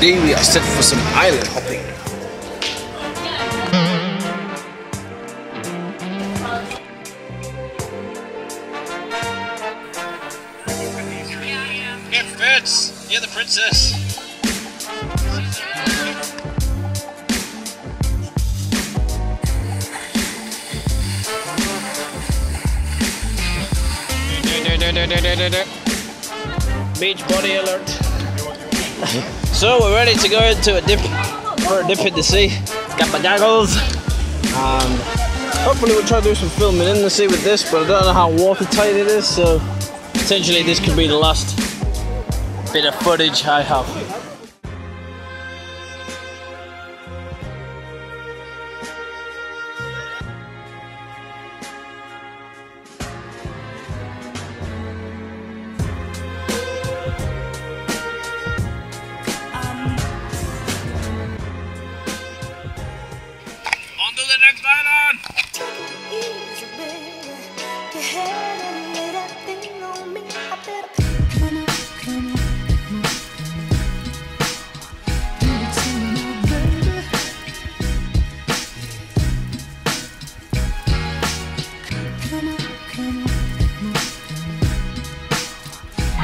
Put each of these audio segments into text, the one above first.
today we are set for some island hopping. It fits! You're the princess! Beach body alert. So we're ready to go into a dip for a dip in the sea. Got my goggles. And hopefully we'll try to do some filming in the sea with this, but I don't know how watertight it is, so potentially this could be the last bit of footage I have.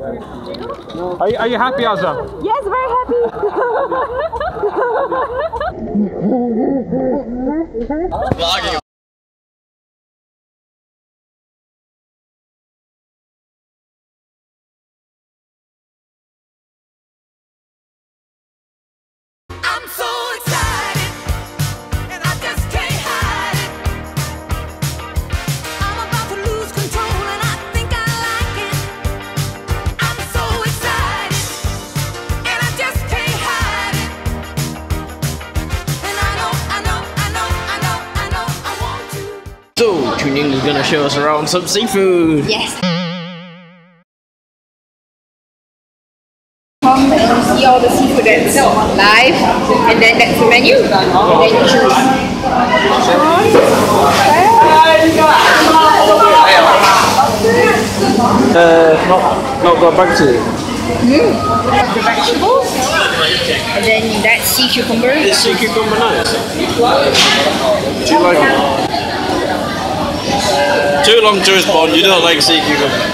Are you, are you happy, Azza? Yes, very happy. I'm to. So, is gonna show us around some seafood. Yes. Come and you see all the seafood that's live, and then that's the menu. And then you choose. Uh, not, not got back to you. The vegetables, and then that's sea cucumber. Is sea cucumber nice? Do you like it? Too long to respond, you don't like sea cucumber.